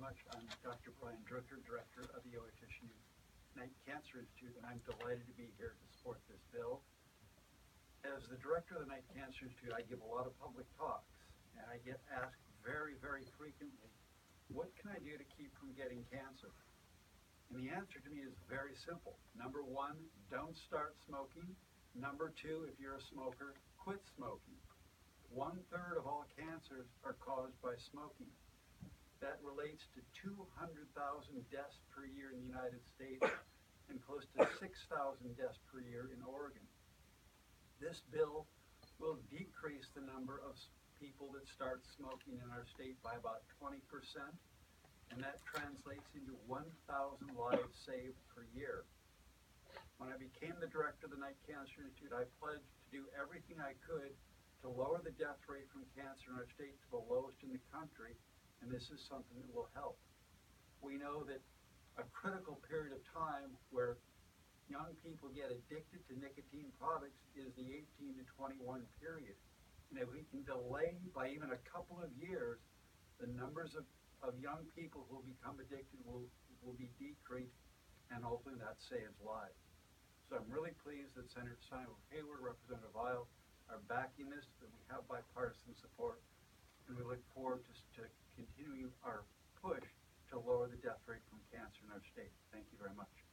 much. I'm Dr. Brian Druker, Director of the OHSU Knight Cancer Institute, and I'm delighted to be here to support this bill. As the Director of the Knight Cancer Institute, I give a lot of public talks, and I get asked very, very frequently, what can I do to keep from getting cancer? And the answer to me is very simple. Number one, don't start smoking. Number two, if you're a smoker, quit smoking. One third of all cancers are caused by smoking. Relates to 200,000 deaths per year in the United States and close to 6,000 deaths per year in Oregon. This bill will decrease the number of people that start smoking in our state by about 20%, and that translates into 1,000 lives saved per year. When I became the director of the Knight Cancer Institute, I pledged to do everything I could to lower the death rate from cancer in our state to the lowest in the country, and this is something that will help. We know that a critical period of time where young people get addicted to nicotine products is the 18 to 21 period. And if we can delay by even a couple of years, the numbers of, of young people who become addicted will, will be decreased, and hopefully that saves lives. So I'm really pleased that Senator Steiner Hayward, Representative Isle are backing this, that we have bipartisan support, and we look forward to, to are pushed to lower the death rate from cancer in our state. Thank you very much.